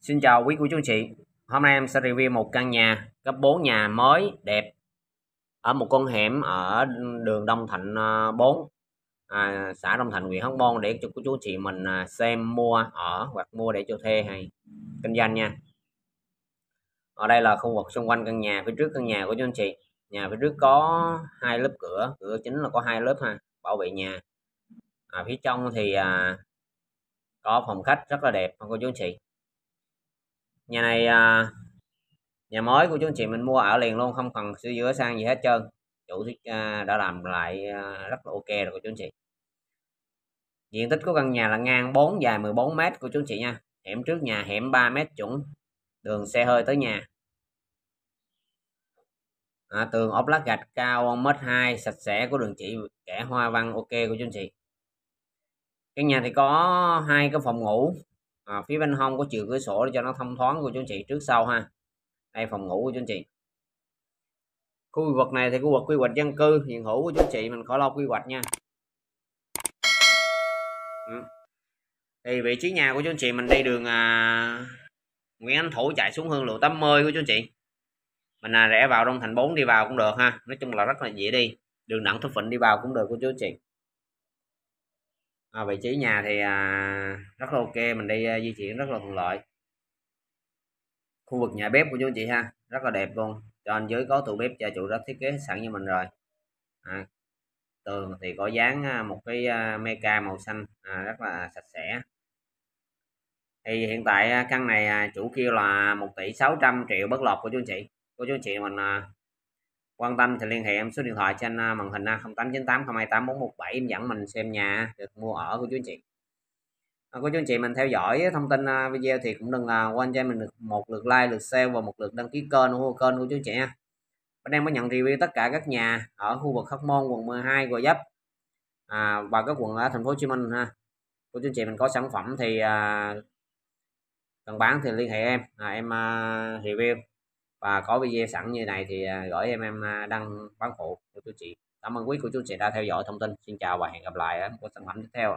Xin chào quý cô chú anh chị. Hôm nay em sẽ review một căn nhà cấp 4 nhà mới đẹp ở một con hẻm ở đường Đông Thạnh à, 4 à, xã Đông Thạnh huyện Hóc Môn để cho cô chú anh chị mình à, xem mua ở hoặc mua để cho thuê hay kinh doanh nha. Ở đây là khu vực xung quanh căn nhà phía trước căn nhà của chú anh chị. Nhà phía trước có hai lớp cửa, cửa chính là có hai lớp ha, bảo vệ nhà. À, phía trong thì à, có phòng khách rất là đẹp cô chú anh chị nhà này à, nhà mới của chú anh chị mình mua ở liền luôn không cần sửa chữa sang gì hết trơn. Chủ à, đã làm lại à, rất là ok rồi của chú anh chị. Diện tích của căn nhà là ngang 4 dài 14 mét của chú anh chị nha. Hẻm trước nhà hẻm 3 mét chuẩn. Đường xe hơi tới nhà. À, tường ốp lát gạch cao mét hai sạch sẽ của đường chị kẻ hoa văn ok của chú anh chị. Căn nhà thì có hai cái phòng ngủ. Ờ, à, phía bên hông có chiều cửa sổ để cho nó thông thoáng của chú anh chị trước sau ha. Đây phòng ngủ của chú anh chị. Khu vực này thì khu vực quy hoạch dân cư hiện hữu của chú anh chị mình khỏi lo quy hoạch nha. Ừ. thì vị trí nhà của chú anh chị mình đi đường à, Nguyễn Anh Thủ chạy xuống hương lộ 80 của chú anh chị. Mình là rẽ vào Đông Thành 4 đi vào cũng được ha. Nói chung là rất là dễ đi. Đường Đặng Thúc Phịnh đi vào cũng được của chú anh chị à, vị trí nhà thì à, rất là ok mình đi à, di chuyển rất là thuận lợi. Khu vực nhà bếp của chú anh chị ha rất là đẹp luôn. Cho anh dưới có tủ bếp gia chủ đã thiết kế sẵn cho mình rồi. À, tường thì có dán à, một cái à, meca màu xanh à, rất là sạch sẽ. Thì hiện tại à, căn này à, chủ kêu là 1 tỷ 600 triệu bất lọt của chú anh chị. Của chú anh chị mình quan tâm thì liên hệ em số điện thoại trên à, màn hình 0898 028 417 em dẫn mình xem nhà được mua ở của chú anh chị. À, cô chú anh chị mình theo dõi thông tin à, video thì cũng đừng à, quên cho mình được một lượt like lượt share và một lượt đăng ký kênh của kênh của chú anh chị nha. Bên em có nhận review tất cả các nhà ở khu vực Hóc Môn quận 12 Gò Vấp à, và các quận ở thành phố Hồ Chí Minh ha. Cô chú anh chị mình có sản phẩm thì à, cần bán thì liên hệ em. À, em à, review và có video sẵn như này thì à, gửi em em à, đăng bán phụ của chú chị. Cảm ơn quý cô chú chị đã theo dõi thông tin. Xin chào và hẹn gặp lại ở sản phẩm tiếp theo.